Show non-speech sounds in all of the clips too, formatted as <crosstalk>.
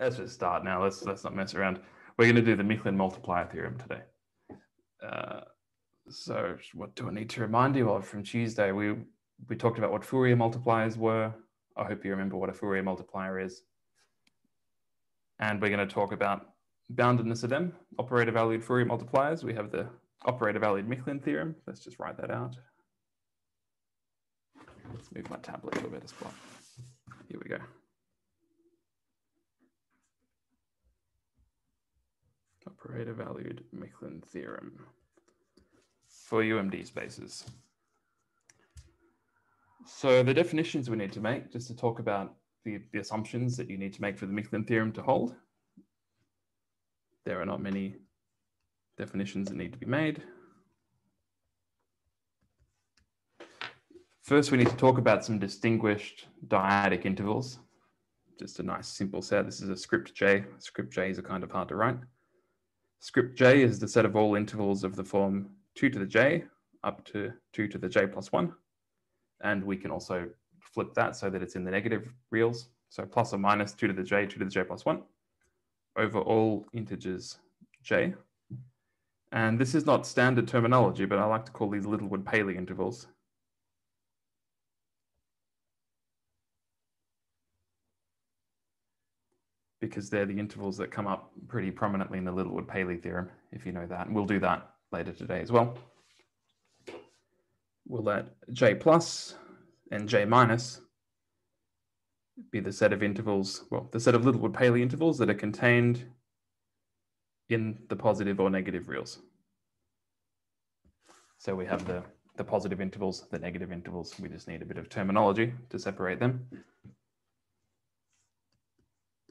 let's just start now. Let's let's not mess around. We're going to do the Mikhlin multiplier theorem today. Uh, so what do I need to remind you of from Tuesday? We we talked about what Fourier multipliers were. I hope you remember what a Fourier multiplier is. And we're going to talk about boundedness of them, operator valued Fourier multipliers. We have the operator valued Mikhlin theorem. Let's just write that out. Let's move my tablet a little bit better spot. Here we go. Operator valued Mikhlin theorem for UMD spaces. So the definitions we need to make, just to talk about the, the assumptions that you need to make for the Mikhlin theorem to hold. There are not many definitions that need to be made. First, we need to talk about some distinguished dyadic intervals. Just a nice simple set. This is a script J. Script J is a kind of hard to write. Script J is the set of all intervals of the form 2 to the j up to 2 to the j plus 1. And we can also flip that so that it's in the negative reals. So plus or minus 2 to the j, 2 to the j plus 1 over all integers j. And this is not standard terminology, but I like to call these Littlewood-Paley intervals. Because they're the intervals that come up pretty prominently in the Littlewood-Paley theorem, if you know that. And we'll do that later today as well. We'll let j plus and j minus be the set of intervals, well, the set of Littlewood-Paley intervals that are contained in the positive or negative reals. So we have the, the positive intervals, the negative intervals. We just need a bit of terminology to separate them.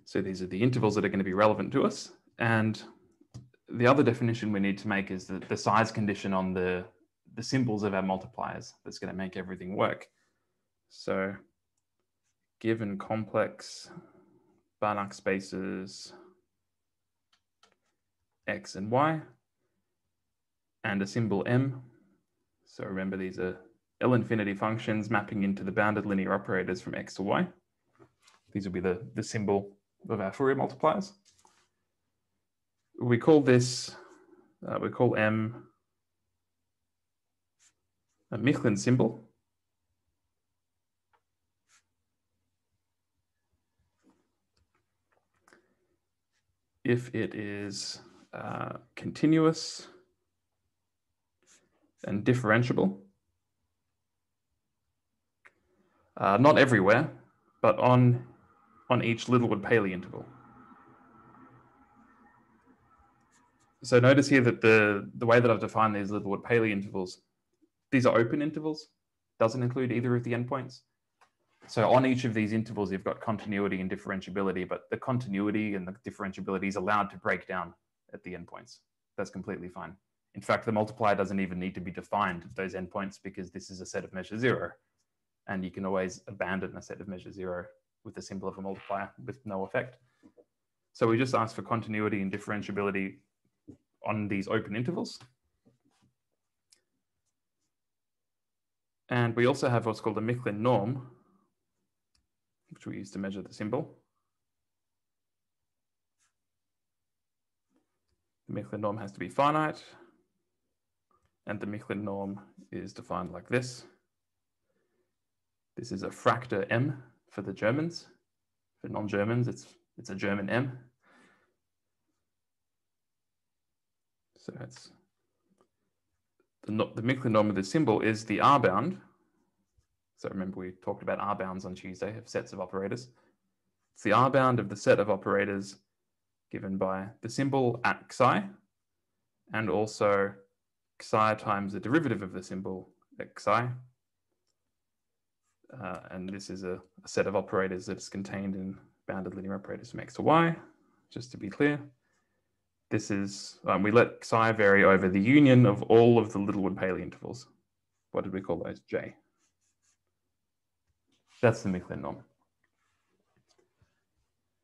So these are the intervals that are going to be relevant to us. And the other definition we need to make is that the size condition on the, the symbols of our multipliers that's going to make everything work. So given complex Banach spaces x and y and a symbol m. So remember these are L infinity functions mapping into the bounded linear operators from x to y. These will be the, the symbol of our Fourier multipliers we call this, uh, we call M a Mikhlin symbol. If it is uh, continuous and differentiable, uh, not everywhere, but on, on each Littlewood-Paley interval. So notice here that the, the way that I've defined these Littlewood-Paley intervals, these are open intervals, doesn't include either of the endpoints. So on each of these intervals, you've got continuity and differentiability, but the continuity and the differentiability is allowed to break down at the endpoints. That's completely fine. In fact, the multiplier doesn't even need to be defined at those endpoints because this is a set of measure zero. And you can always abandon a set of measure zero with the symbol of a multiplier with no effect. So we just ask for continuity and differentiability on these open intervals. And we also have what's called a Mikhlin norm, which we use to measure the symbol. The Mikhlin norm has to be finite. And the Mikhlin norm is defined like this. This is a Fraktur M for the Germans. For non-Germans, it's, it's a German M. So that's the, the of the symbol is the R bound. So remember we talked about R bounds on Tuesday of sets of operators. It's the R bound of the set of operators given by the symbol at xi and also xi times the derivative of the symbol at xi. Uh, and this is a, a set of operators that's contained in bounded linear operators from x to y, just to be clear. This is, um, we let psi vary over the union of all of the Littlewood-Paley intervals. What did we call those? J. That's the Mikhlin norm.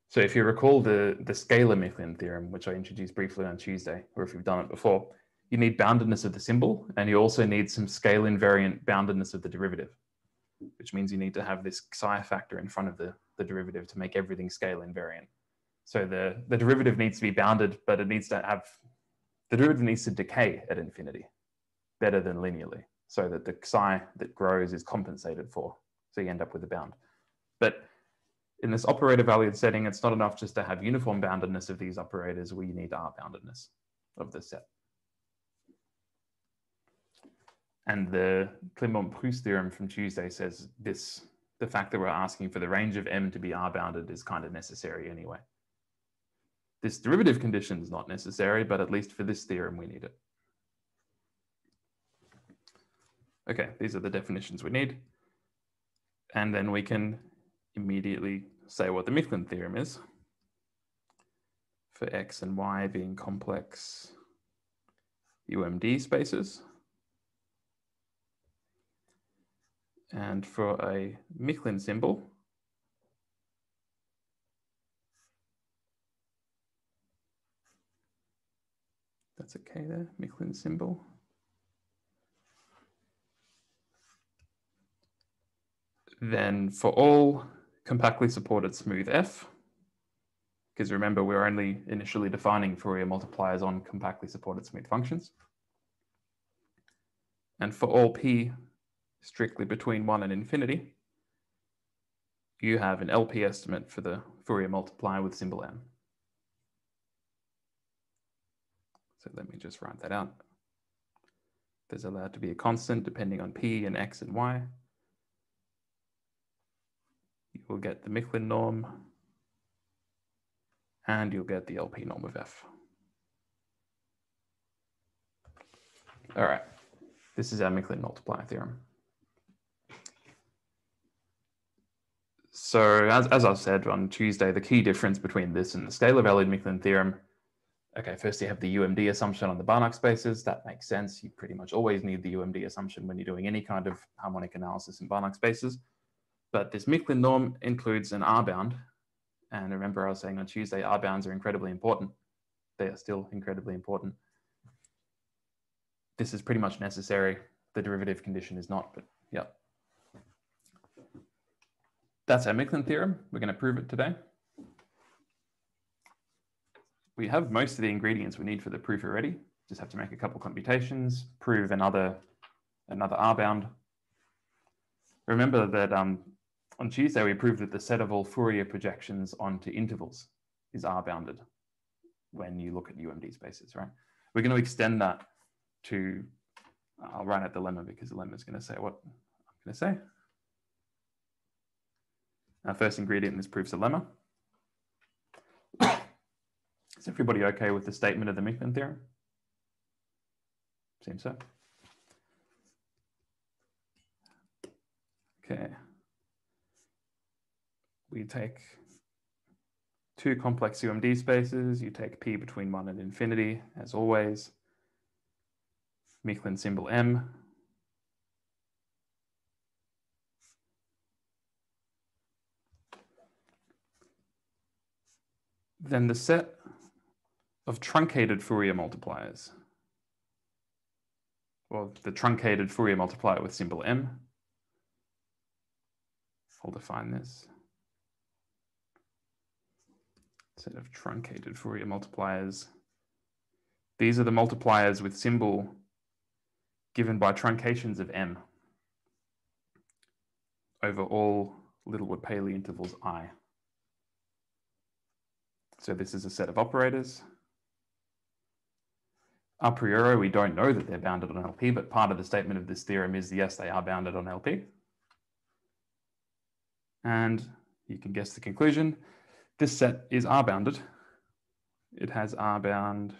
So if you recall the, the scalar Mikhlin theorem, which I introduced briefly on Tuesday, or if you've done it before, you need boundedness of the symbol, and you also need some scale invariant boundedness of the derivative, which means you need to have this psi factor in front of the, the derivative to make everything scale invariant. So the, the derivative needs to be bounded, but it needs to have, the derivative needs to decay at infinity better than linearly so that the psi that grows is compensated for. So you end up with a bound. But in this operator valued setting, it's not enough just to have uniform boundedness of these operators. We need R boundedness of the set. And the Clement-Prüss theorem from Tuesday says this, the fact that we're asking for the range of M to be R bounded is kind of necessary anyway. This derivative condition is not necessary, but at least for this theorem, we need it. Okay, these are the definitions we need. And then we can immediately say what the Mikhlin theorem is for X and Y being complex UMD spaces. And for a Mikhlin symbol, that's okay there, Mikhlin symbol. Then for all compactly supported smooth F, because remember, we're only initially defining Fourier multipliers on compactly supported smooth functions. And for all P strictly between one and infinity, you have an LP estimate for the Fourier multiplier with symbol M. So let me just write that out. There's allowed to be a constant depending on P and X and Y you will get the Mikhlin norm and you'll get the LP norm of F. All right, this is our Mikhlin multiplier theorem. So as, as I've said on Tuesday, the key difference between this and the scalar valued Mikhlin theorem, okay, first you have the UMD assumption on the Banach spaces. That makes sense. You pretty much always need the UMD assumption when you're doing any kind of harmonic analysis in Banach spaces. But this Mikhlin norm includes an R bound. And remember I was saying on Tuesday, R bounds are incredibly important. They are still incredibly important. This is pretty much necessary. The derivative condition is not, but yeah. That's our Mikhlin theorem. We're going to prove it today. We have most of the ingredients we need for the proof already. Just have to make a couple computations, prove another, another R bound. Remember that um, on Tuesday, we proved that the set of all Fourier projections onto intervals is R-bounded when you look at UMD spaces, right? We're going to extend that to, I'll write out the lemma because the lemma is going to say what I'm going to say. Our first ingredient in this proof's a lemma. Is everybody okay with the statement of the Mikhlin theorem? Seems so. Okay we take two complex UMD spaces, you take P between one and infinity, as always, Mikhlin symbol M, then the set of truncated Fourier multipliers, well, the truncated Fourier multiplier with symbol M, I'll define this set of truncated Fourier multipliers. These are the multipliers with symbol given by truncations of m over all Littlewood-Paley intervals i. So this is a set of operators. A priori, we don't know that they're bounded on LP, but part of the statement of this theorem is yes, they are bounded on LP. And you can guess the conclusion. This set is R bounded. It has R bound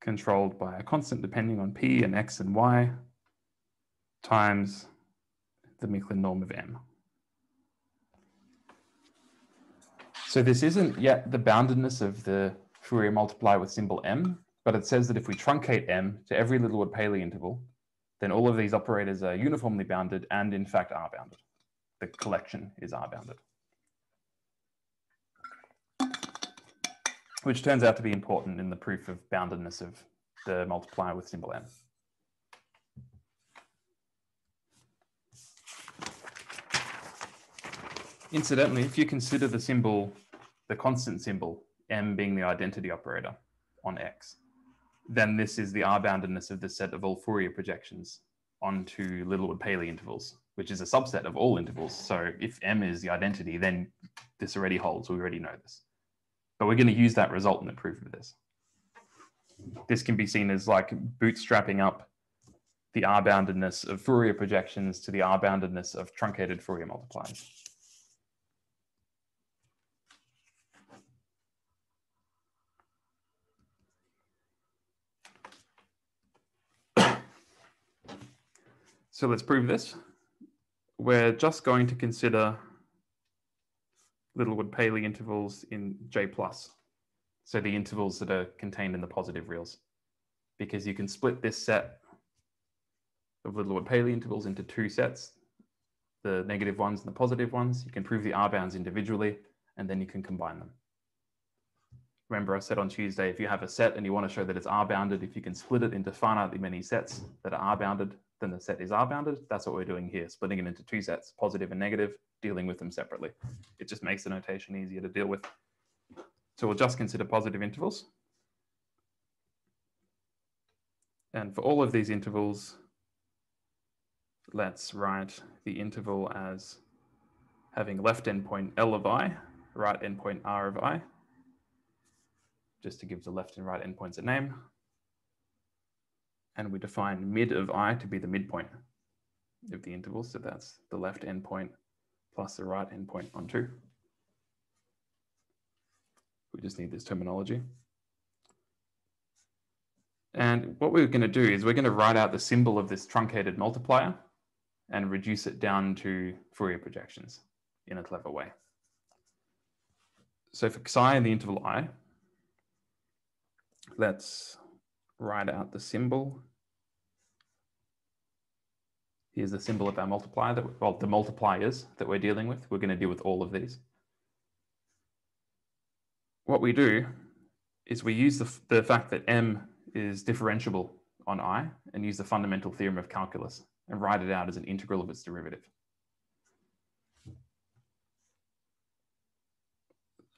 controlled by a constant depending on P and X and Y times the Mikhlin norm of M. So this isn't yet the boundedness of the Fourier multiplier with symbol M, but it says that if we truncate M to every Littlewood-Paley interval, then all of these operators are uniformly bounded and in fact R bounded. The collection is R bounded. which turns out to be important in the proof of boundedness of the multiplier with symbol m. Incidentally, if you consider the symbol, the constant symbol, m being the identity operator on x, then this is the R-boundedness of the set of all Fourier projections onto Littlewood-Paley intervals, which is a subset of all intervals. So if m is the identity, then this already holds. We already know this. But we're going to use that result in the proof of this. This can be seen as like bootstrapping up the R-boundedness of Fourier projections to the R-boundedness of truncated Fourier multipliers. So let's prove this. We're just going to consider Littlewood-Paley intervals in J plus. So the intervals that are contained in the positive reals, because you can split this set of Littlewood-Paley intervals into two sets, the negative ones and the positive ones. You can prove the R bounds individually, and then you can combine them. Remember I said on Tuesday, if you have a set and you want to show that it's R bounded, if you can split it into finitely many sets that are R bounded, then the set is R bounded. That's what we're doing here, splitting it into two sets, positive and negative, dealing with them separately. It just makes the notation easier to deal with. So we'll just consider positive intervals. And for all of these intervals, let's write the interval as having left endpoint L of I, right endpoint R of I, just to give the left and right endpoints a name and we define mid of i to be the midpoint of the interval. So that's the left endpoint plus the right endpoint on two. We just need this terminology. And what we're going to do is we're going to write out the symbol of this truncated multiplier and reduce it down to Fourier projections in a clever way. So for psi in the interval i, let's write out the symbol. Here's the symbol of our multiplier, that, well, the multipliers that we're dealing with. We're going to deal with all of these. What we do is we use the, the fact that m is differentiable on i and use the fundamental theorem of calculus and write it out as an integral of its derivative.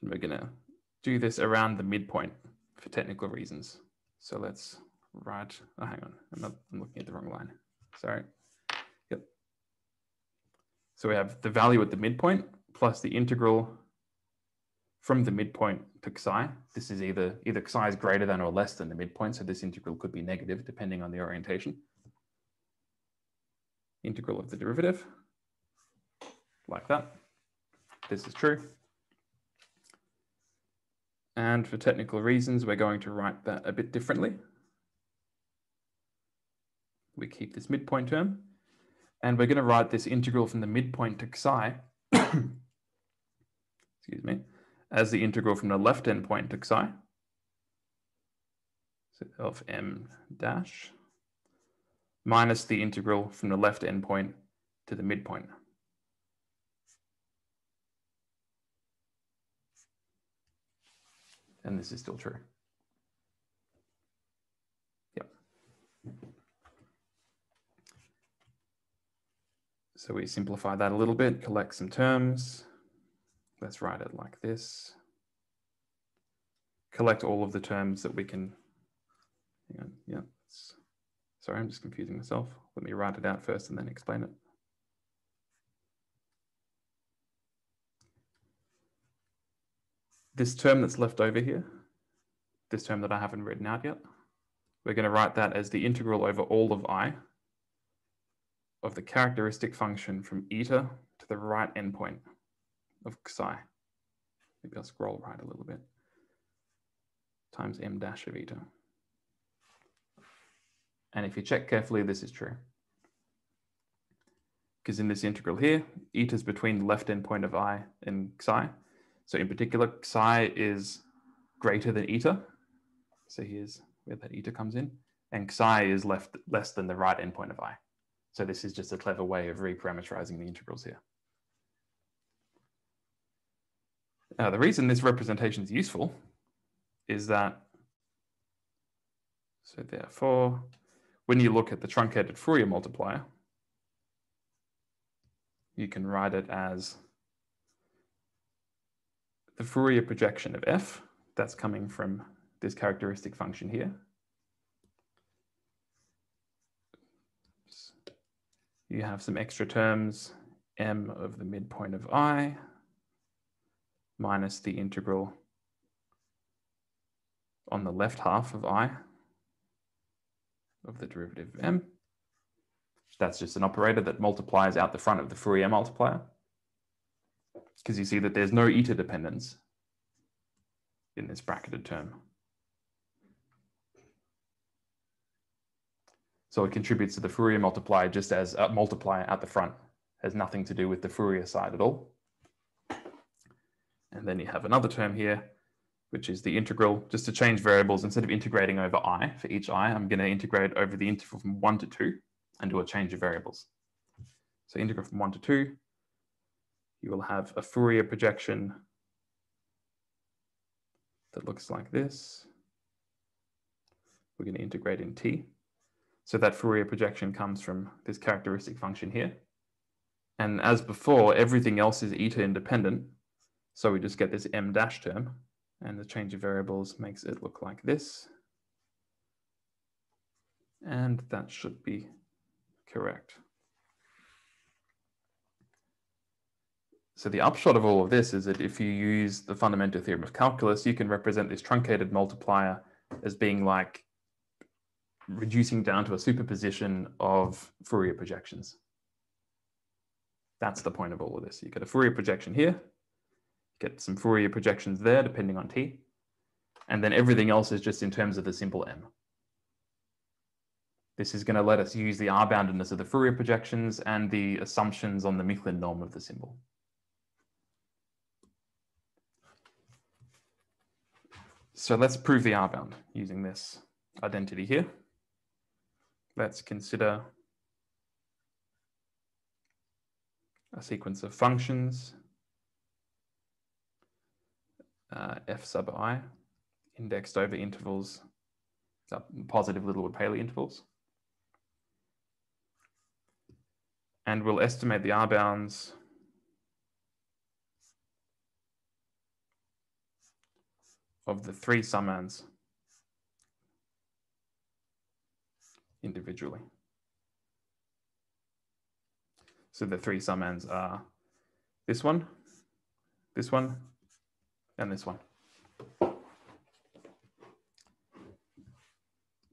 And we're going to do this around the midpoint for technical reasons. So let's write, oh, hang on, I'm, not, I'm looking at the wrong line. Sorry. Yep. So we have the value at the midpoint plus the integral from the midpoint to psi. This is either, either psi is greater than or less than the midpoint. So this integral could be negative depending on the orientation. Integral of the derivative, like that. This is true. And for technical reasons, we're going to write that a bit differently. We keep this midpoint term, and we're going to write this integral from the midpoint to psi, <coughs> excuse me, as the integral from the left endpoint to psi, so of m dash, minus the integral from the left endpoint to the midpoint. And this is still true. Yep. So we simplify that a little bit, collect some terms. Let's write it like this. Collect all of the terms that we can, hang on, yeah. Sorry, I'm just confusing myself. Let me write it out first and then explain it. This term that's left over here, this term that I haven't written out yet, we're going to write that as the integral over all of i of the characteristic function from eta to the right endpoint of psi. Maybe I'll scroll right a little bit, times m dash of eta. And if you check carefully, this is true. Because in this integral here, eta is between the left endpoint of i and psi, so in particular, psi is greater than eta. So here's where that eta comes in. And psi is left less than the right endpoint of i. So this is just a clever way of reparameterizing the integrals here. Now, the reason this representation is useful is that, so therefore, when you look at the truncated Fourier multiplier, you can write it as the Fourier projection of f, that's coming from this characteristic function here. You have some extra terms, m of the midpoint of i minus the integral on the left half of i of the derivative of m. That's just an operator that multiplies out the front of the Fourier multiplier. Because you see that there's no eta dependence in this bracketed term. So it contributes to the Fourier multiplier just as a multiplier at the front. Has nothing to do with the Fourier side at all. And then you have another term here, which is the integral. Just to change variables, instead of integrating over i for each i, I'm going to integrate over the interval from 1 to 2 and do a change of variables. So integral from 1 to 2, you will have a Fourier projection that looks like this. We're going to integrate in t. So that Fourier projection comes from this characteristic function here. And as before, everything else is eta independent. So we just get this m dash term and the change of variables makes it look like this. And that should be correct. So the upshot of all of this is that if you use the fundamental theorem of calculus, you can represent this truncated multiplier as being like reducing down to a superposition of Fourier projections. That's the point of all of this. You get a Fourier projection here, get some Fourier projections there, depending on t, and then everything else is just in terms of the simple m. This is going to let us use the R-boundedness of the Fourier projections and the assumptions on the Mikhlin norm of the symbol. So let's prove the R-bound using this identity here. Let's consider a sequence of functions, uh, f sub i, indexed over intervals, uh, positive Littlewood Paley intervals. And we'll estimate the R bounds of the three summands individually. So the three summands are this one, this one, and this one.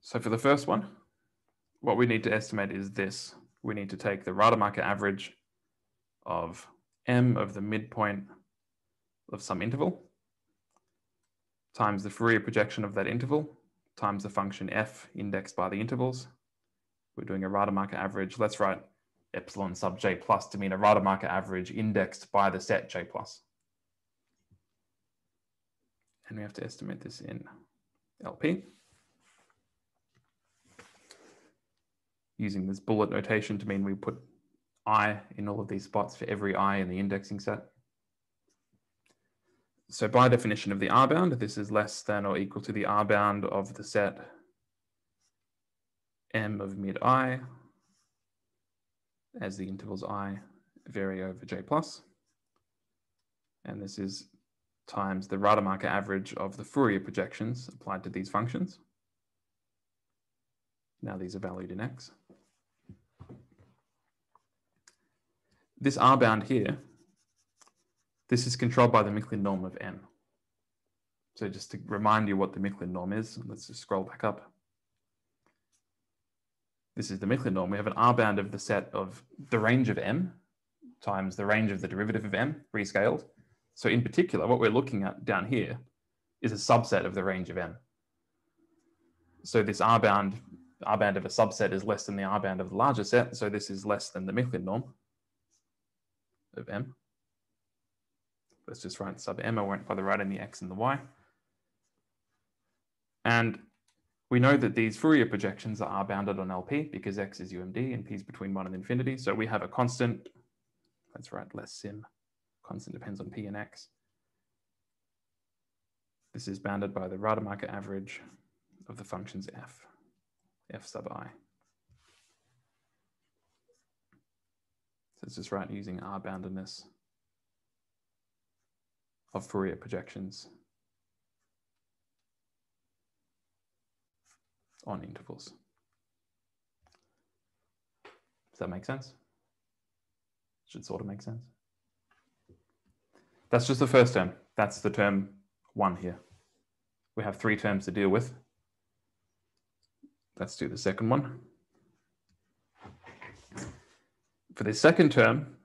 So for the first one, what we need to estimate is this. We need to take the Rademacher average of m of the midpoint of some interval times the Fourier projection of that interval times the function f indexed by the intervals. We're doing a Rademacher average. Let's write epsilon sub j plus to mean a Rademacher average indexed by the set j plus. And we have to estimate this in LP. Using this bullet notation to mean we put i in all of these spots for every i in the indexing set so by definition of the R bound, this is less than or equal to the R bound of the set M of mid I as the intervals I vary over J plus. And this is times the Rademacher average of the Fourier projections applied to these functions. Now these are valued in X. This R bound here this is controlled by the Mikhlin norm of n. So just to remind you what the Mikhlin norm is, let's just scroll back up. This is the Mikhlin norm. We have an R bound of the set of the range of M times the range of the derivative of M rescaled. So in particular, what we're looking at down here is a subset of the range of M. So this R bound, R bound of a subset is less than the R bound of the larger set. So this is less than the Miquelin norm of M. Let's just write sub m. I won't bother writing the x and the y. And we know that these Fourier projections are bounded on LP because x is UMD and p is between 1 and infinity. So we have a constant. Let's write less sim. Constant depends on p and x. This is bounded by the Rademacher average of the functions f, f sub i. So let's just write using R boundedness of Fourier projections on intervals. Does that make sense? Should sort of make sense. That's just the first term. That's the term one here. We have three terms to deal with. Let's do the second one. For the second term,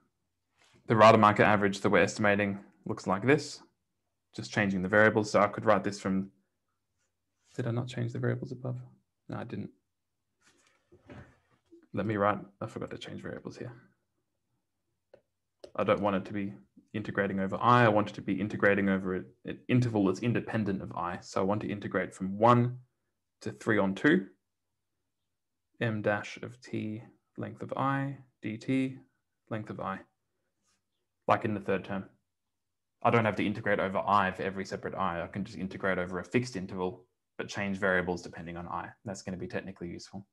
the Rademacher average that we're estimating looks like this, just changing the variables. So I could write this from, did I not change the variables above? No, I didn't. Let me write, I forgot to change variables here. I don't want it to be integrating over i. I want it to be integrating over an interval that's independent of i. So I want to integrate from 1 to 3 on 2, m dash of t length of i dt length of i, like in the third term. I don't have to integrate over i for every separate i. I can just integrate over a fixed interval, but change variables depending on i. That's going to be technically useful.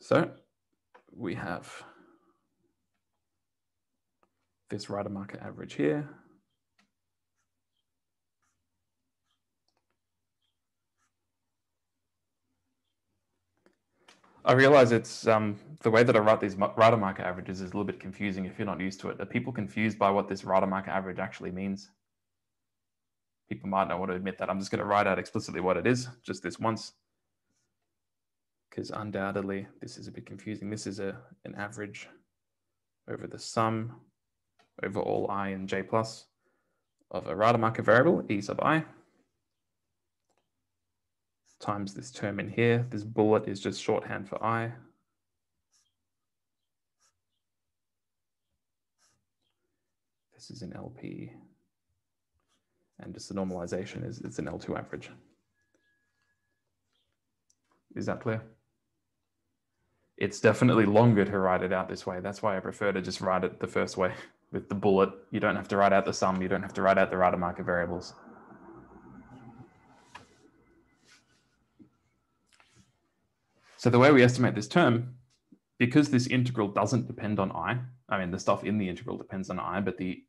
So we have this Rademacher average here. I realize it's um, the way that I write these Rademacher averages is a little bit confusing if you're not used to it. Are people confused by what this Rademacher average actually means? People might not want to admit that. I'm just going to write out explicitly what it is, just this once, because undoubtedly this is a bit confusing. This is a an average over the sum over all i and j plus of a Rademacher variable, e sub i, times this term in here. This bullet is just shorthand for i. This is an LP. And just the normalization is it's an L2 average. Is that clear? It's definitely longer to write it out this way. That's why I prefer to just write it the first way <laughs> with the bullet. You don't have to write out the sum. You don't have to write out the Rademacher variables. So the way we estimate this term, because this integral doesn't depend on i, I mean, the stuff in the integral depends on i, but the,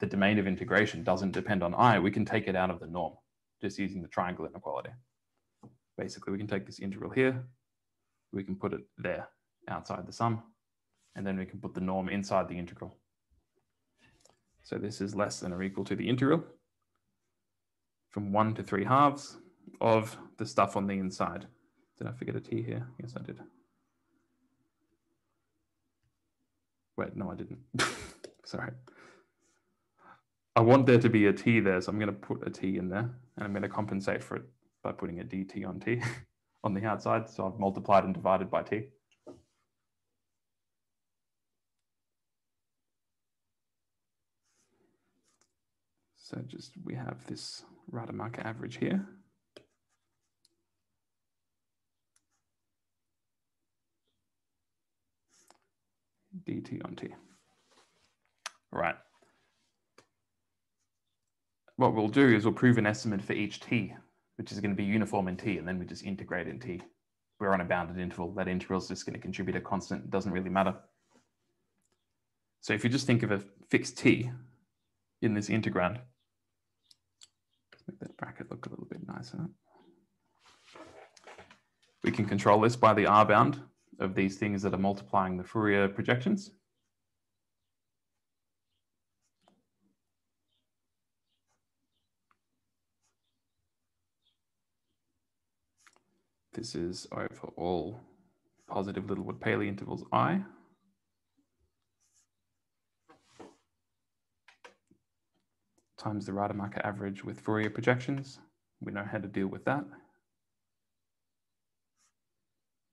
the domain of integration doesn't depend on i, we can take it out of the norm just using the triangle inequality. Basically, we can take this integral here, we can put it there outside the sum, and then we can put the norm inside the integral. So this is less than or equal to the integral from 1 to 3 halves of the stuff on the inside. Did I forget a t here? Yes, I did. Wait, no, I didn't. <laughs> Sorry. I want there to be a t there, so I'm going to put a t in there, and I'm going to compensate for it by putting a dt on t <laughs> on the outside. So I've multiplied and divided by t. So just we have this Rademacher average here. Dt on t. Right. What we'll do is we'll prove an estimate for each t, which is going to be uniform in t, and then we just integrate in t. We're on a bounded interval. That interval is just going to contribute a constant. It doesn't really matter. So if you just think of a fixed t in this integrand, let's make that bracket look a little bit nicer. We can control this by the R bound of these things that are multiplying the Fourier projections. This is over all positive Littlewood Paley intervals i. times the Rademacher average with Fourier projections. We know how to deal with that.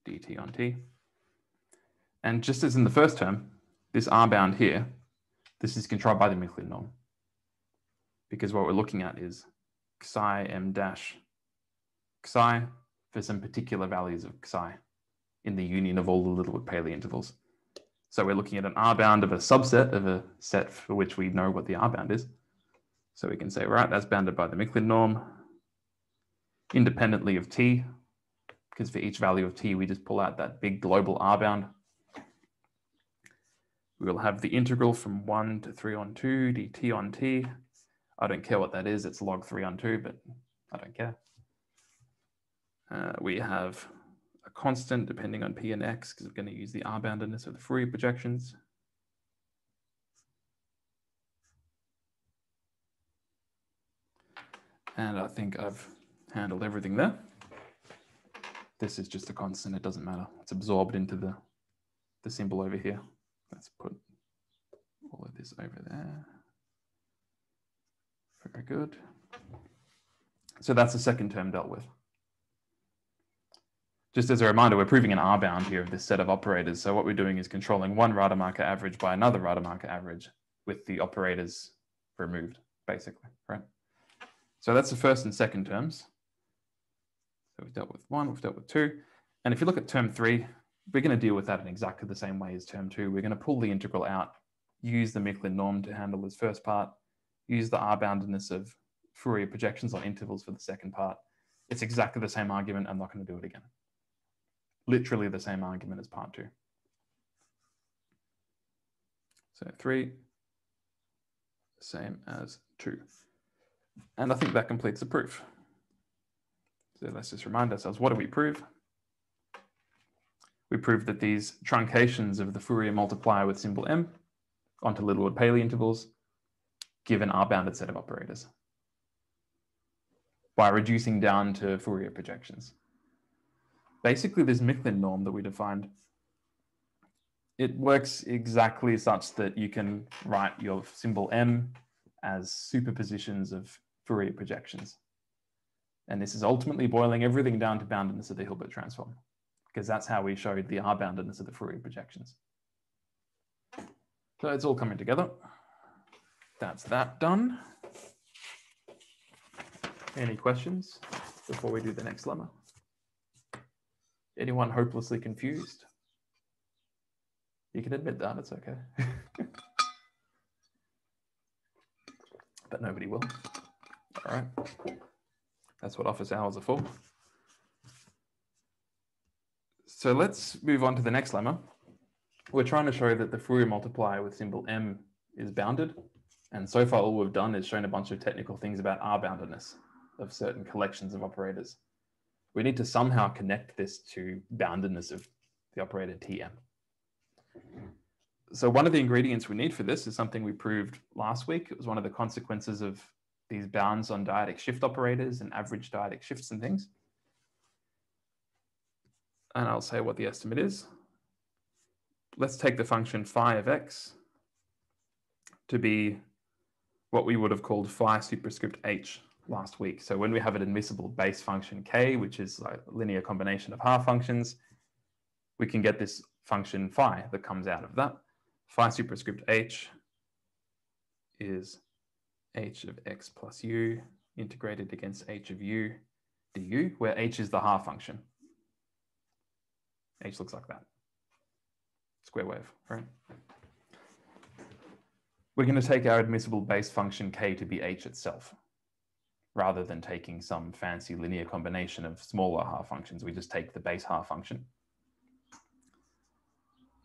dt on t. And just as in the first term, this R bound here, this is controlled by the Mikhlin norm. Because what we're looking at is psi m dash psi for some particular values of psi in the union of all the Littlewood Paley intervals. So we're looking at an R bound of a subset of a set for which we know what the R bound is. So we can say, right, that's bounded by the Mikhlin norm independently of t, because for each value of t, we just pull out that big global R bound We will have the integral from 1 to 3 on 2 dt on t. I don't care what that is. It's log 3 on 2, but I don't care. Uh, we have a constant depending on p and x because we're going to use the r-boundedness of the Fourier projections. And I think I've handled everything there. This is just a constant, it doesn't matter. It's absorbed into the, the symbol over here. Let's put all of this over there. Very good. So that's the second term dealt with. Just as a reminder, we're proving an R-bound here of this set of operators. So what we're doing is controlling one Rademacher average by another Rademacher average with the operators removed, basically, right? So that's the first and second terms. So we've dealt with one, we've dealt with two. And if you look at term three, we're going to deal with that in exactly the same way as term two. We're going to pull the integral out, use the Mikhlin norm to handle this first part, use the R-boundedness of Fourier projections on intervals for the second part. It's exactly the same argument. I'm not going to do it again. Literally the same argument as part two. So three, same as two. And I think that completes the proof. So let's just remind ourselves, what do we prove? We prove that these truncations of the Fourier multiplier with symbol m onto Littlewood-Paley intervals give an R-bounded set of operators by reducing down to Fourier projections. Basically, this Mikhlin norm that we defined, it works exactly such that you can write your symbol m as superpositions of Fourier projections. And this is ultimately boiling everything down to boundedness of the Hilbert transform, because that's how we showed the R boundedness of the Fourier projections. So it's all coming together. That's that done. Any questions before we do the next lemma? Anyone hopelessly confused? You can admit that, it's okay. <laughs> but nobody will. All right. That's what office hours are for. So let's move on to the next lemma. We're trying to show that the Fourier multiplier with symbol m is bounded. And so far, all we've done is shown a bunch of technical things about R-boundedness of certain collections of operators. We need to somehow connect this to boundedness of the operator Tm. So one of the ingredients we need for this is something we proved last week. It was one of the consequences of these bounds on dyadic shift operators and average dyadic shifts and things. And I'll say what the estimate is. Let's take the function phi of x to be what we would have called phi superscript h last week. So when we have an admissible base function k, which is a linear combination of Haar functions, we can get this function phi that comes out of that. Phi superscript h is h of x plus u integrated against h of u du, where h is the Haar function. H looks like that. Square wave, right? We're going to take our admissible base function k to be h itself, rather than taking some fancy linear combination of smaller Haar functions. We just take the base Haar function.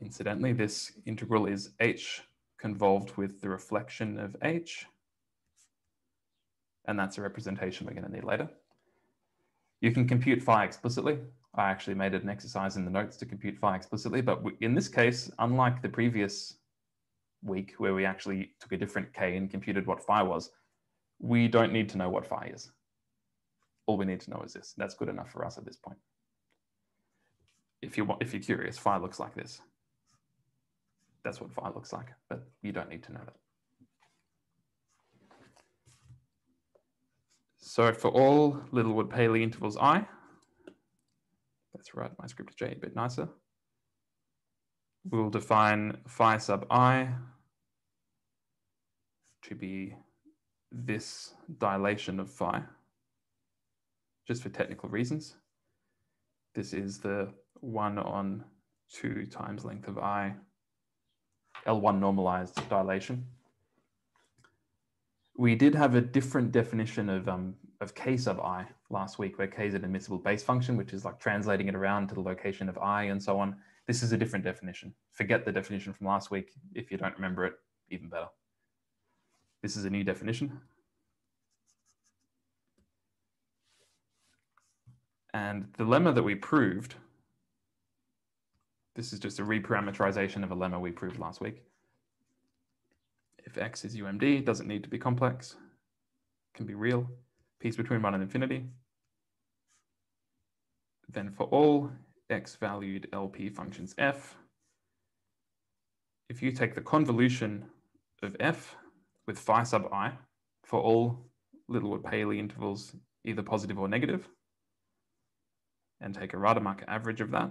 Incidentally, this integral is h convolved with the reflection of h. And that's a representation we're going to need later. You can compute phi explicitly. I actually made it an exercise in the notes to compute phi explicitly, but in this case, unlike the previous week where we actually took a different k and computed what phi was, we don't need to know what phi is. All we need to know is this. That's good enough for us at this point. If you want, if you're curious, phi looks like this. That's what phi looks like, but you don't need to know that. So for all Littlewood Paley intervals i, let's write my script J a bit nicer. We'll define phi sub i to be this dilation of phi, just for technical reasons. This is the one on two times length of i, L1 normalized dilation. We did have a different definition of, um, of k sub i last week, where k is an admissible base function, which is like translating it around to the location of i and so on. This is a different definition. Forget the definition from last week. If you don't remember it, even better. This is a new definition. And the lemma that we proved, this is just a reparameterization of a lemma we proved last week. If x is UMD, doesn't need to be complex, can be real, p is between 1 and infinity. Then for all x valued LP functions f, if you take the convolution of f with phi sub i for all Littlewood Paley intervals, either positive or negative, and take a Rademacher average of that.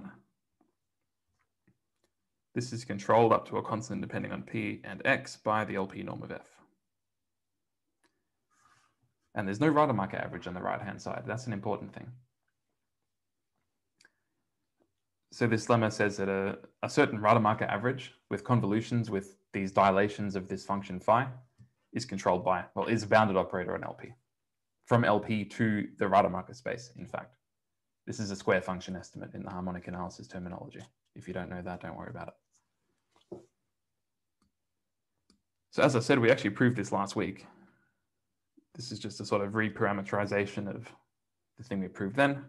This is controlled up to a constant depending on p and x by the LP norm of f. And there's no Rademacher average on the right-hand side. That's an important thing. So this lemma says that a, a certain Rademacher average with convolutions with these dilations of this function phi is controlled by, well, is a bounded operator on LP. From LP to the Rademacher space, in fact. This is a square function estimate in the harmonic analysis terminology. If you don't know that, don't worry about it. So as I said, we actually proved this last week. This is just a sort of reparameterization of the thing we proved then.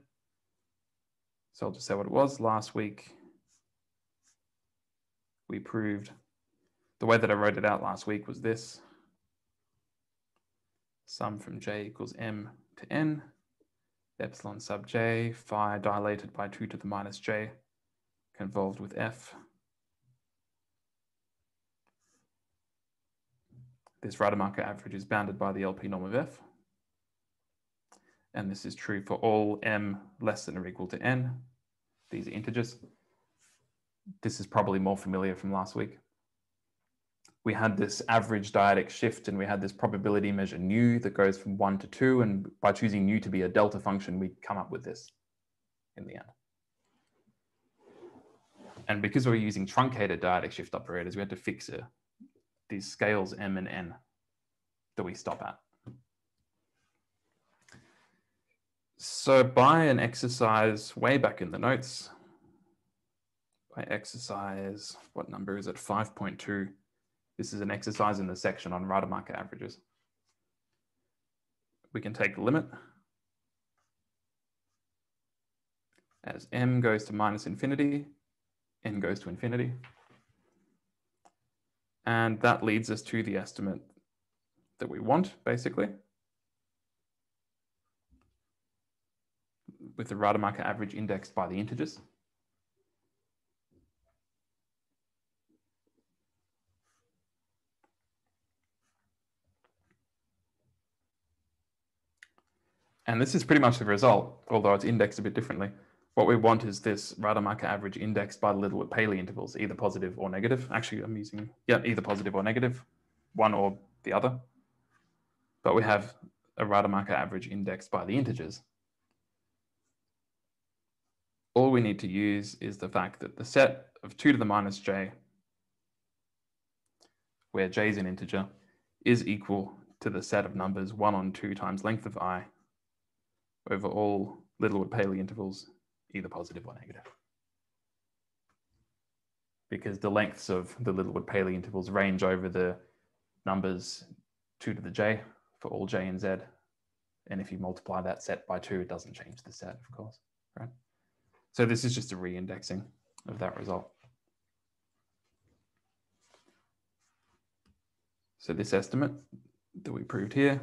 So I'll just say what it was. Last week, we proved the way that I wrote it out last week was this. Sum from j equals m to n, epsilon sub j, phi dilated by 2 to the minus j, convolved with f. This Rademacher average is bounded by the LP norm of f. And this is true for all m less than or equal to n. These are integers. This is probably more familiar from last week. We had this average dyadic shift and we had this probability measure nu that goes from one to two. And by choosing nu to be a delta function, we come up with this in the end. And because we're using truncated dyadic shift operators, we had to fix uh, these scales m and n that we stop at. So by an exercise way back in the notes, by exercise, what number is it? 5.2. This is an exercise in the section on Rademacher averages. We can take the limit as m goes to minus infinity, n goes to infinity. And that leads us to the estimate that we want, basically. with the Rademacher average indexed by the integers. And this is pretty much the result, although it's indexed a bit differently. What we want is this Rademacher average indexed by the Littlewood Paley intervals, either positive or negative. Actually, I'm using, yeah, either positive or negative, one or the other. But we have a Rademacher average indexed by the integers all we need to use is the fact that the set of 2 to the minus j, where j is an integer, is equal to the set of numbers 1 on 2 times length of i over all Littlewood Paley intervals, either positive or negative. Because the lengths of the Littlewood Paley intervals range over the numbers 2 to the j for all j and z. And if you multiply that set by 2, it doesn't change the set, of course, right? So this is just a re-indexing of that result. So this estimate that we proved here,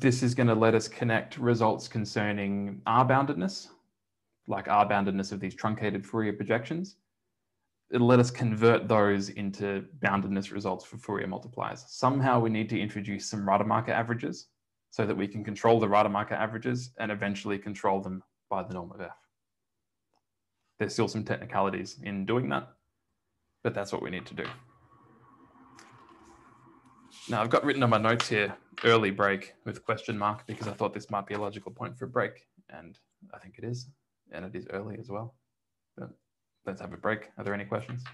this is going to let us connect results concerning R-boundedness, like R-boundedness of these truncated Fourier projections. It'll let us convert those into boundedness results for Fourier multipliers. Somehow we need to introduce some Rademacher averages so that we can control the Rademacher averages and eventually control them by the norm of f. There's still some technicalities in doing that, but that's what we need to do. Now I've got written on my notes here, early break with question mark, because I thought this might be a logical point for a break. And I think it is, and it is early as well. But let's have a break. Are there any questions?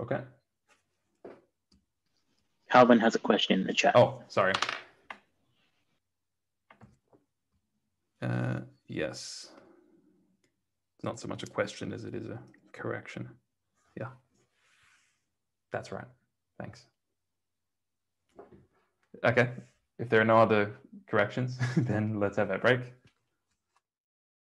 Okay. Calvin has a question in the chat. Oh, sorry. Uh, yes. It's not so much a question as it is a correction. Yeah. That's right. Thanks. Okay. If there are no other corrections, <laughs> then let's have that break.